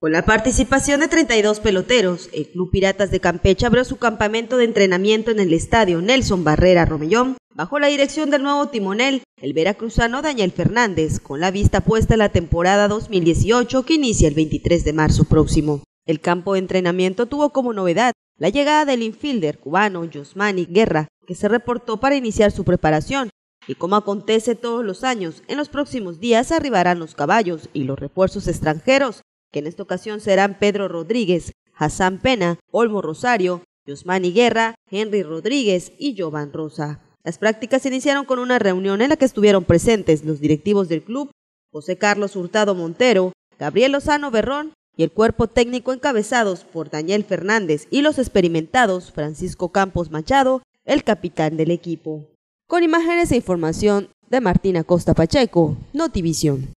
Con la participación de 32 peloteros, el Club Piratas de Campeche abrió su campamento de entrenamiento en el estadio Nelson Barrera Romellón, bajo la dirección del nuevo timonel, el veracruzano Daniel Fernández, con la vista puesta en la temporada 2018 que inicia el 23 de marzo próximo. El campo de entrenamiento tuvo como novedad la llegada del infielder cubano Josmani Guerra, que se reportó para iniciar su preparación. Y como acontece todos los años, en los próximos días arribarán los caballos y los refuerzos extranjeros, que en esta ocasión serán Pedro Rodríguez, Hassan Pena, Olmo Rosario, Yosmani Guerra, Henry Rodríguez y Jovan Rosa. Las prácticas iniciaron con una reunión en la que estuvieron presentes los directivos del club, José Carlos Hurtado Montero, Gabriel Lozano Berrón y el cuerpo técnico encabezados por Daniel Fernández y los experimentados Francisco Campos Machado, el capitán del equipo. Con imágenes e información de Martina Costa Pacheco, Notivisión.